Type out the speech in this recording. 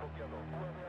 Copiado.